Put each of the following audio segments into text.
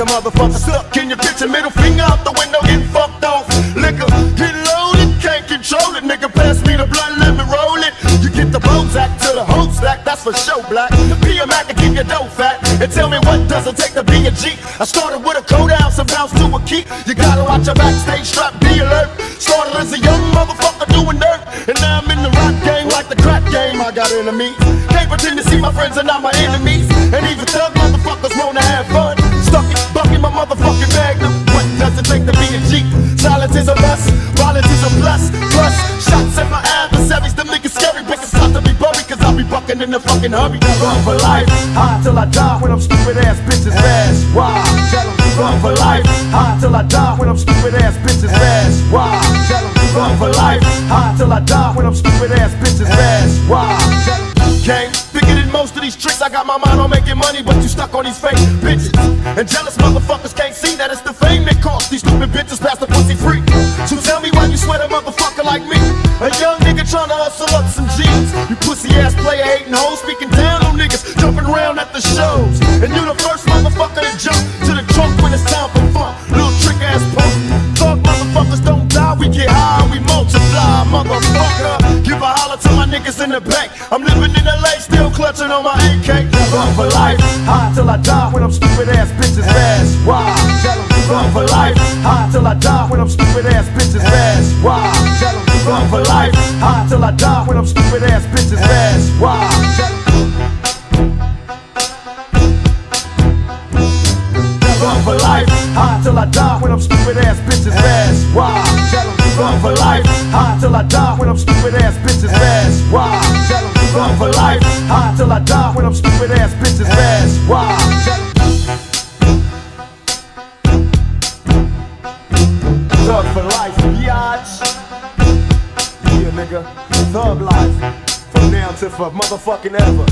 a motherfucker stuck in your bitch and middle finger out the window getting fucked off. Liquor, get loaded, can't control it. Nigga, pass me the blunt, let me roll it. You get the Bozak to the whole stack, that's for show black. Be a Mac and keep your dough fat. And tell me what does it take to be a G? I started with a code ounce and bounced to a key. You gotta watch your backstage strap, be alert. Started as a young motherfucker doing dirt. And now I'm in the rap game like the crack game. I got enemies. Can't pretend to see my friends are not my enemies. And even Silence is a must, violence is a plus. Plus, shots at my adversaries, them niggas scary. Bitches start to be buried, cause I'll be bucking in the fucking hurry. Run for life, high till I die when I'm stupid ass bitches fast. Why? Tell 'em, run for life, high till I die when I'm stupid ass bitches fast. Why? Tell 'em, run for life, high till I die when I'm stupid ass bitches fast. Why? Tell Came bigger than most of these tricks. I got my mind on making money, but you stuck on these fake bitches. And jealous motherfuckers can't see that it's the fame that costs these stupid bitches past the player hating hoes, speaking down on niggas, jumping around at the shows. And you the first motherfucker to jump to the trunk when it's time for fun. Little trick ass punk. Thug motherfuckers don't die, we get high, we multiply, motherfucker. Give a holler to my niggas in the back. I'm living in LA, still clutching on my AK. Run for life, high till I die when I'm stupid ass bitches fast. Why? Tell 'em, run for life, high till I die when I'm stupid ass bitches fast. Why? Tell 'em, run for life, high till I die when I'm stupid ass bitches fast. Why? 'em, for life, high till I die when I'm stupid ass bitches fast. Why? Run for life, high till I die when I'm stupid ass bitches fast. Why? Run for life, high till I die when I'm stupid ass bitches fast. Why? For life, nigga, thug life. From now to for motherfucking ever.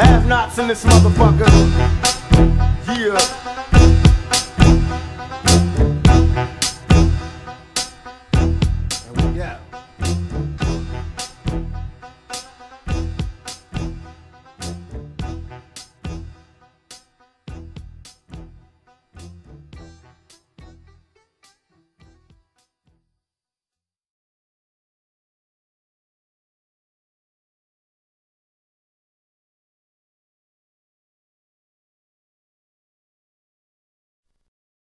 Have nots in this motherfucker. Yeah.